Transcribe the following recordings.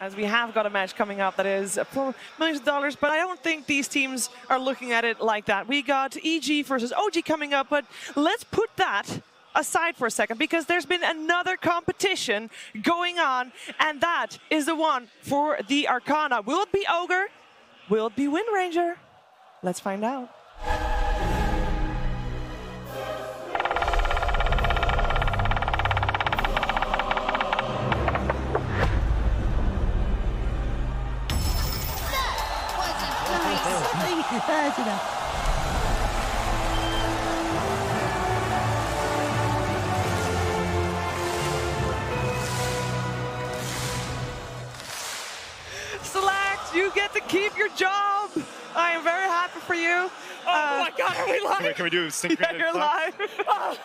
as we have got a match coming up that is millions of dollars, but I don't think these teams are looking at it like that. We got EG versus OG coming up, but let's put that aside for a second because there's been another competition going on, and that is the one for the Arcana. Will it be Ogre? Will it be Wind Ranger? Let's find out. Slacks, you get to keep your job. I am very happy for you. Oh Uh, my god, are we live? Wait, can we do yeah, you're clap? live. Oh,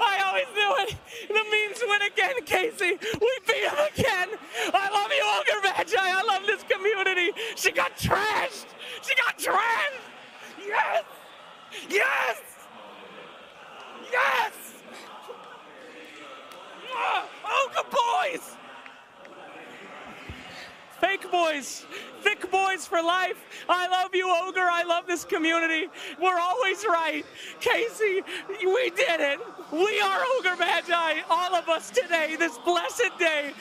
I always knew it. The memes win again, Kaci. We beat him again. I love you, Ogre Magi. I love this community. She got trashed. She got trashed. Yes. Yes. Yes. Ah, Ogre boys. Fake boys, thick boys for life. I love you, Ogre. I love this community. We're always right. Kaci, we did it. We are Ogre Magi, all of us today, this blessed day.